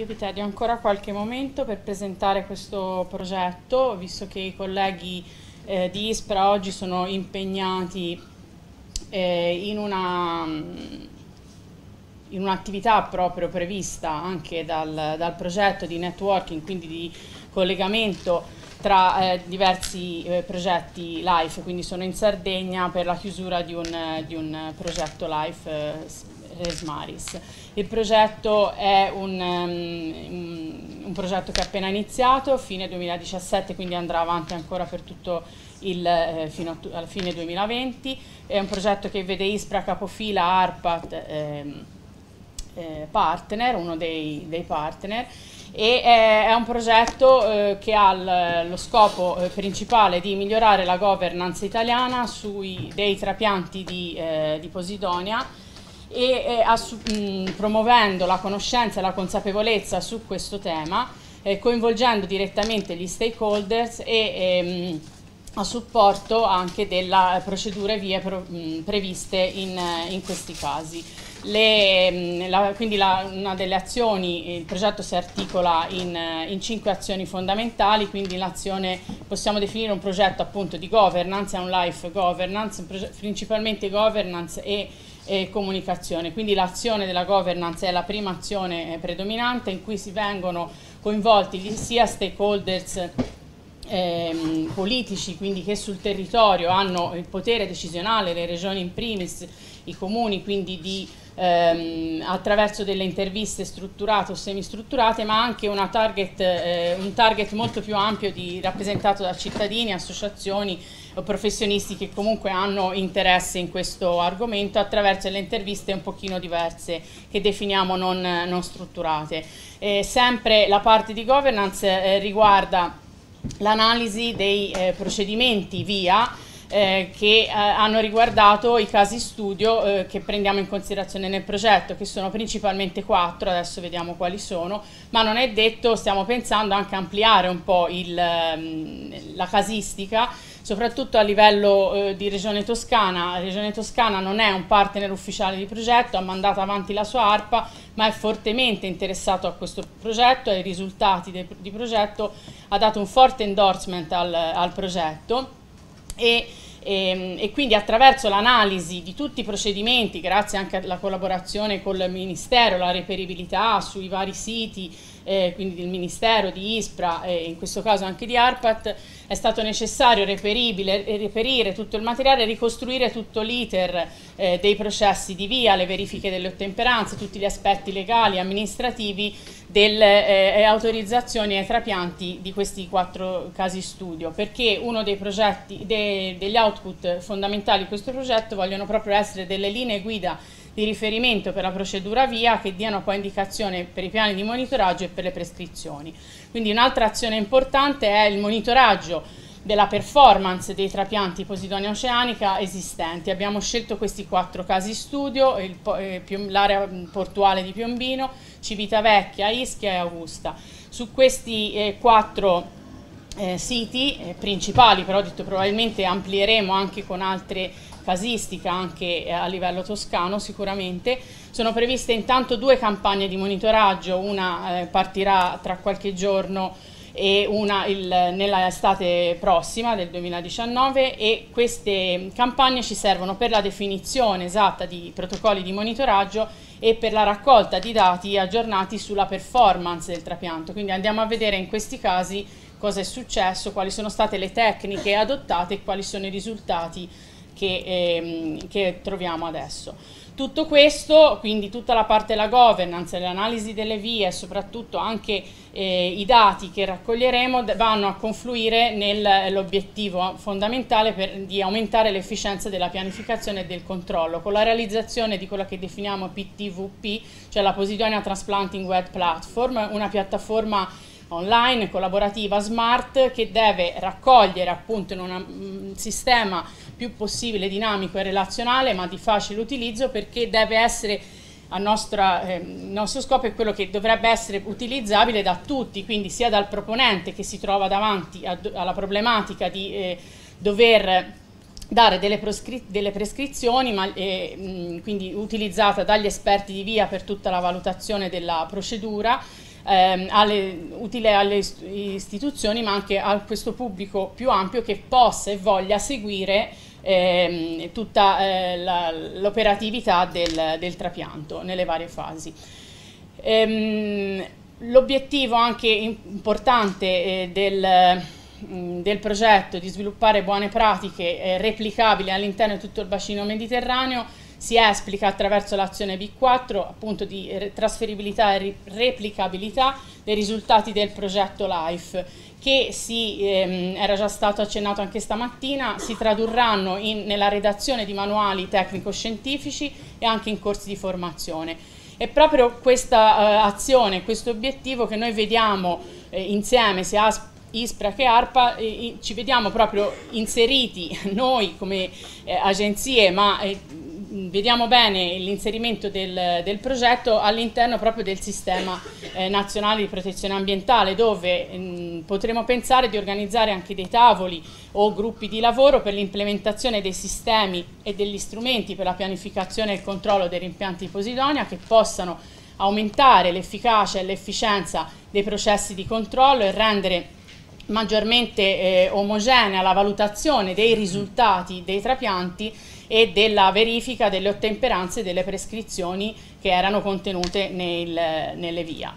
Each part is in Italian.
Io vi tedio ancora qualche momento per presentare questo progetto, visto che i colleghi eh, di ISPRA oggi sono impegnati eh, in una in un'attività proprio prevista anche dal, dal, progetto di networking, quindi di collegamento tra eh, diversi eh, progetti LIFE, quindi sono in Sardegna per la chiusura di un, di un progetto LIFE Resmaris. Il progetto è un, um, un, progetto che è appena iniziato, fine 2017, quindi andrà avanti ancora per tutto il, eh, fino alla fine 2020. È un progetto che vede Ispra capofila, ARPAT ehm, eh, partner, uno dei, dei partner, e è, un progetto eh, che ha lo scopo eh, principale di migliorare la governance italiana sui, dei trapianti di, eh, di Posidonia e eh, mh, promuovendo la conoscenza e la consapevolezza su questo tema, eh, coinvolgendo direttamente gli stakeholders e ehm, a supporto anche delle procedure vie previste in, in, questi casi. Le, la, quindi la, una delle azioni, il progetto si articola in, in cinque azioni fondamentali, quindi l'azione possiamo definire un progetto appunto di governance, è un life governance, principalmente governance e e comunicazione. Quindi l'azione della governance è la prima azione eh, predominante in cui si vengono coinvolti sia stakeholders ehm, politici, quindi che sul territorio hanno il potere decisionale, le regioni in primis, i comuni, quindi di ehm, attraverso delle interviste strutturate o semistrutturate, ma anche target, eh, un target molto più ampio di, rappresentato da cittadini, associazioni o professionisti che comunque hanno interesse in questo argomento attraverso le interviste un pochino diverse che definiamo non, non strutturate. Eh, sempre la parte di governance eh, riguarda l'analisi dei eh, procedimenti via eh, che eh, hanno riguardato i casi studio eh, che prendiamo in considerazione nel progetto, che sono principalmente quattro, adesso vediamo quali sono, ma non è detto, stiamo pensando anche a ampliare un po' il, ehm, la casistica, soprattutto a livello eh, di Regione Toscana. La Regione Toscana non è un partner ufficiale di progetto, ha mandato avanti la sua ARPA, ma è fortemente interessato a questo progetto, ai risultati del, di progetto, ha dato un forte endorsement al, al progetto e, e, ehm, e quindi attraverso l'analisi di tutti i procedimenti, grazie anche alla collaborazione col Ministero, la reperibilità sui vari siti, eh, quindi del Ministero, di ISPRA e in questo caso anche di ARPAT, è stato necessario reperire tutto il materiale e ricostruire tutto l'iter eh, dei processi di via, le verifiche delle ottemperanze, tutti gli aspetti legali amministrativi delle eh, autorizzazioni ai trapianti di questi quattro casi studio, perché uno dei progetti, de, degli output fondamentali di questo progetto vogliono proprio essere delle linee guida di riferimento per la procedura via che diano poi indicazione per i piani di monitoraggio e per le prescrizioni. Quindi un'altra azione importante è il monitoraggio della performance dei trapianti posidonia oceanica esistenti. Abbiamo scelto questi quattro casi studio, eh, l'area portuale di Piombino, Civitavecchia, Ischia e Augusta. Su questi eh, quattro eh, siti eh, principali, però detto probabilmente amplieremo anche con altre casistiche, anche eh, a livello toscano sicuramente. Sono previste intanto due campagne di monitoraggio, una eh, partirà tra qualche giorno e una il, nella estate prossima del 2019 e queste campagne ci servono per la definizione esatta di protocolli di monitoraggio e per la raccolta di dati aggiornati sulla performance del trapianto. Quindi andiamo a vedere in questi casi cosa è successo, quali sono state le tecniche adottate e quali sono i risultati che, ehm, che troviamo adesso. Tutto questo, quindi tutta la parte della governance, l'analisi delle vie e soprattutto anche eh, i dati che raccoglieremo vanno a confluire nell'obiettivo fondamentale per, di aumentare l'efficienza della pianificazione e del controllo con la realizzazione di quella che definiamo PTVP, cioè la Posidonia Transplanting Web Platform, una piattaforma online collaborativa smart che deve raccogliere appunto in un mm, sistema più possibile dinamico e relazionale ma di facile utilizzo perché deve essere nostra, eh, nostro scopo è quello che dovrebbe essere utilizzabile da tutti, quindi sia dal proponente che si trova davanti a, alla problematica di eh, dover dare delle, delle prescrizioni, ma, eh, mh, quindi utilizzata dagli esperti di via per tutta la valutazione della procedura, ehm, alle, utile alle istituzioni ma anche a questo pubblico più ampio che possa e voglia seguire ehm, tutta eh, l'operatività del, del, trapianto nelle varie fasi. Ehm, L'obiettivo anche importante eh, del, mh, del, progetto di sviluppare buone pratiche eh, replicabili all'interno di tutto il bacino mediterraneo si esplica attraverso l'azione B4 appunto di trasferibilità e replicabilità dei risultati del progetto LIFE che si, ehm, era già stato accennato anche stamattina, si tradurranno in, nella redazione di manuali tecnico-scientifici e anche in corsi di formazione. È proprio questa eh, azione, questo obiettivo che noi vediamo eh, insieme, sia ISPRA che ARPA, eh, ci vediamo proprio inseriti noi come eh, agenzie, ma eh, vediamo bene l'inserimento del, del, progetto all'interno proprio del sistema eh, nazionale di protezione ambientale dove mh, potremo pensare di organizzare anche dei tavoli o gruppi di lavoro per l'implementazione dei sistemi e degli strumenti per la pianificazione e il controllo dei rimpianti di Posidonia che possano aumentare l'efficacia e l'efficienza dei processi di controllo e rendere maggiormente eh, omogenea la valutazione dei risultati dei trapianti e della verifica delle ottemperanze delle prescrizioni che erano contenute nel, nelle VIA.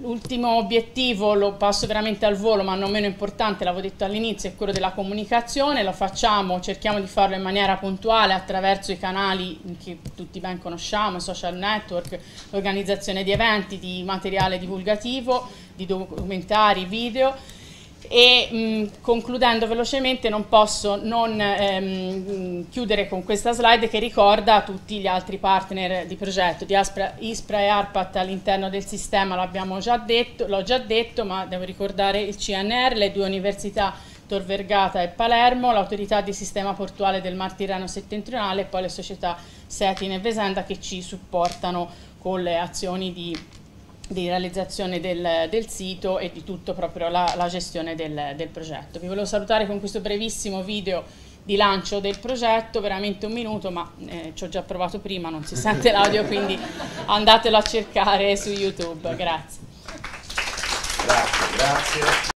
L'ultimo obiettivo lo passo veramente al volo, ma non meno importante, l'avevo detto all'inizio, è quello della comunicazione. Lo facciamo, cerchiamo di farlo in maniera puntuale attraverso i canali che tutti ben conosciamo, social network, l'organizzazione di eventi, di materiale divulgativo, di documentari, video e mh, concludendo velocemente non posso non ehm, chiudere con questa slide che ricorda tutti gli altri partner di progetto. Di Aspra, ISPRA e ARPAT all'interno del sistema l'abbiamo già detto, l'ho già detto ma devo ricordare il CNR, le due università Tor Vergata e Palermo, l'autorità di sistema portuale del Mar Tirreno settentrionale e poi le società Setin e Vesenda che ci supportano con le azioni di di realizzazione del, del, sito e di tutto proprio la, la gestione del, del, progetto. Vi volevo salutare con questo brevissimo video di lancio del progetto, veramente un minuto, ma eh, ci ho già provato prima, non si sente l'audio, quindi andatelo a cercare su YouTube. Grazie. Grazie, grazie.